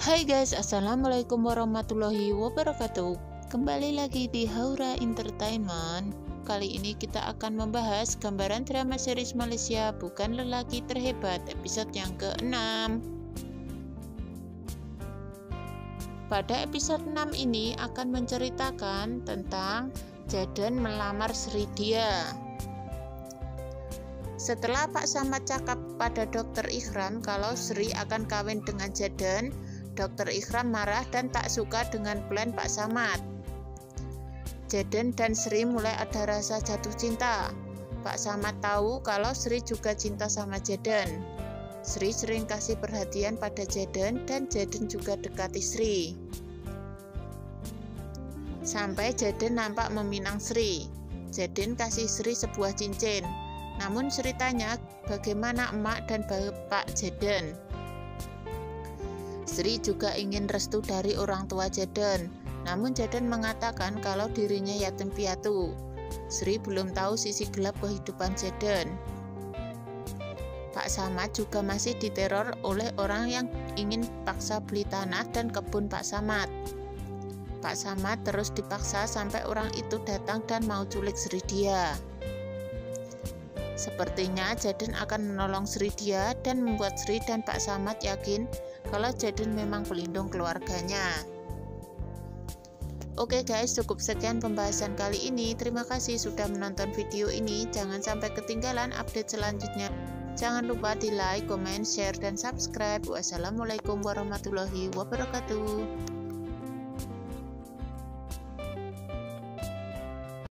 Hai guys, Assalamualaikum warahmatullahi wabarakatuh. Kembali lagi di Haura Entertainment. Kali ini kita akan membahas gambaran drama series Malaysia Bukan Lelaki Terhebat episode yang ke-6 Pada episode 6 ini akan menceritakan tentang Jaden melamar Sri Dia setelah Pak Samad cakap pada dokter Ikhram kalau Sri akan kawin dengan Jaden, dokter Ikhram marah dan tak suka dengan plan Pak Samad. Jaden dan Sri mulai ada rasa jatuh cinta. Pak Samad tahu kalau Sri juga cinta sama Jaden. Sri sering kasih perhatian pada Jaden dan Jaden juga dekati Sri. Sampai Jaden nampak meminang Sri. Jaden kasih Sri sebuah cincin. Namun ceritanya bagaimana emak dan bapak Jaden. Sri juga ingin restu dari orang tua Jaden. Namun Jaden mengatakan kalau dirinya yatim piatu. Sri belum tahu sisi gelap kehidupan Jaden. Pak Samad juga masih diteror oleh orang yang ingin paksa beli tanah dan kebun Pak Samad. Pak Samad terus dipaksa sampai orang itu datang dan mau culik Sri dia. Sepertinya Jaden akan menolong Sri dia dan membuat Sri dan Pak Samad yakin kalau Jaden memang pelindung keluarganya. Oke guys, cukup sekian pembahasan kali ini. Terima kasih sudah menonton video ini. Jangan sampai ketinggalan update selanjutnya. Jangan lupa di like, comment, share, dan subscribe. Wassalamualaikum warahmatullahi wabarakatuh.